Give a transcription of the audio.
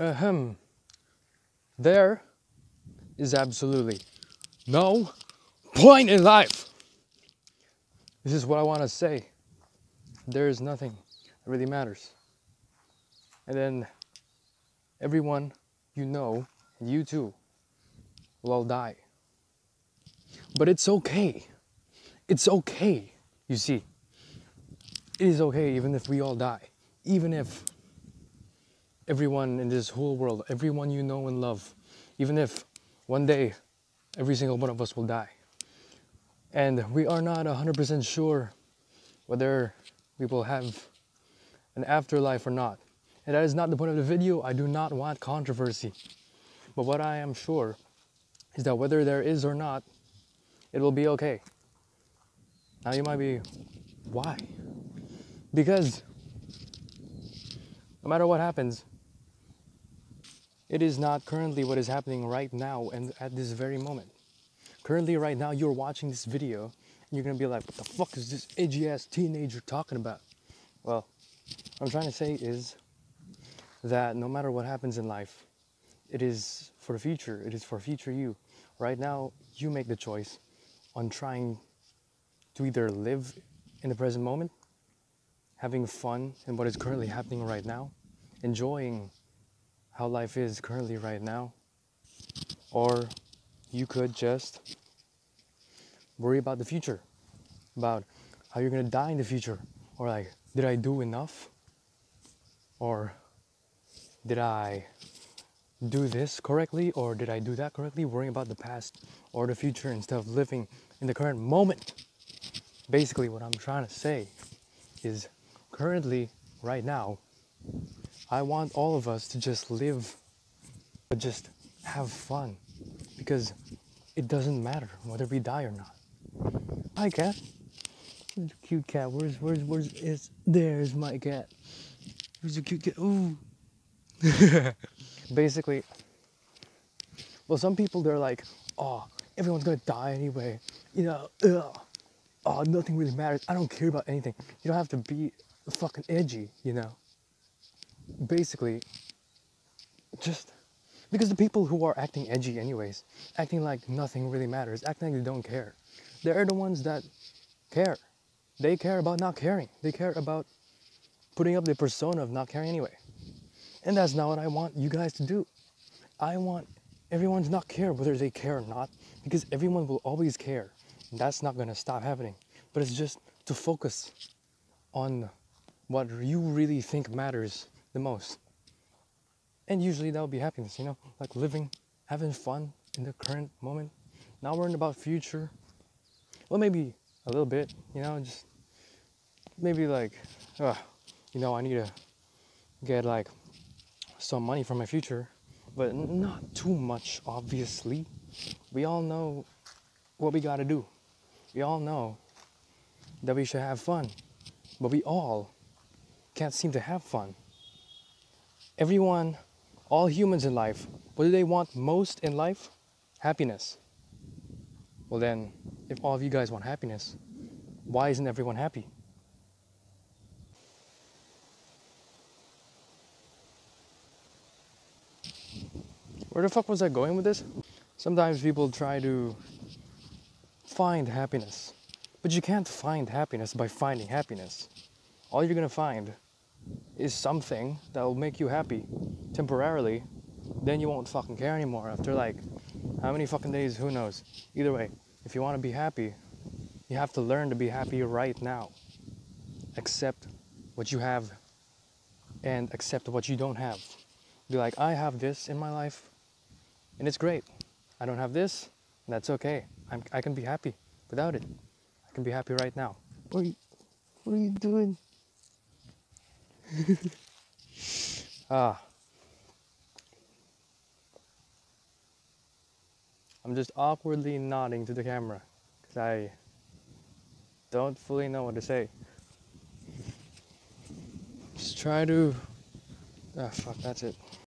Ahem. There is absolutely no point in life. This is what I want to say. There is nothing that really matters. And then everyone you know, and you too, will all die. But it's okay. It's okay, you see. It is okay even if we all die. Even if everyone in this whole world, everyone you know and love, even if one day every single one of us will die. And we are not 100% sure whether we will have an afterlife or not. And that is not the point of the video. I do not want controversy. But what I am sure is that whether there is or not, it will be okay. Now you might be, why? Because no matter what happens, it is not currently what is happening right now and at this very moment. Currently, right now, you're watching this video and you're gonna be like, what the fuck is this edgy ass teenager talking about? Well, what I'm trying to say is that no matter what happens in life, it is for the future, it is for future you. Right now, you make the choice on trying to either live in the present moment, having fun in what is currently happening right now, enjoying how life is currently right now, or you could just worry about the future, about how you're gonna die in the future, or like, did I do enough? Or did I do this correctly or did I do that correctly? Worrying about the past or the future instead of living in the current moment. Basically, what I'm trying to say is currently, right now, I want all of us to just live, but just have fun because it doesn't matter whether we die or not. Hi, cat. Cute cat. Where's, where's, where's, is, there's my cat. Where's a cute cat? Ooh. Basically, well, some people they're like, oh, everyone's gonna die anyway. You know, ugh. oh, nothing really matters. I don't care about anything. You don't have to be fucking edgy, you know. Basically, just because the people who are acting edgy, anyways, acting like nothing really matters, acting like they don't care, they're the ones that care. They care about not caring. They care about putting up the persona of not caring anyway. And that's not what I want you guys to do. I want everyone to not care whether they care or not, because everyone will always care. And that's not gonna stop happening. But it's just to focus on what you really think matters the most. And usually that would be happiness, you know, like living, having fun in the current moment, not worrying about future. Well, maybe a little bit, you know, just maybe like, uh, you know, I need to get like some money for my future, but not too much, obviously. We all know what we gotta do. We all know that we should have fun, but we all can't seem to have fun. Everyone, all humans in life, what do they want most in life? Happiness. Well, then, if all of you guys want happiness, why isn't everyone happy? Where the fuck was I going with this? Sometimes people try to find happiness, but you can't find happiness by finding happiness. All you're gonna find is something that will make you happy temporarily, then you won't fucking care anymore after like how many fucking days, who knows. Either way, if you wanna be happy, you have to learn to be happy right now. Accept what you have and accept what you don't have. Be like, I have this in my life, and it's great. I don't have this, and that's okay. I'm, I can be happy without it. I can be happy right now. What are you, what are you doing? ah. I'm just awkwardly nodding to the camera because I don't fully know what to say. Just try to. Ah, fuck, that's it.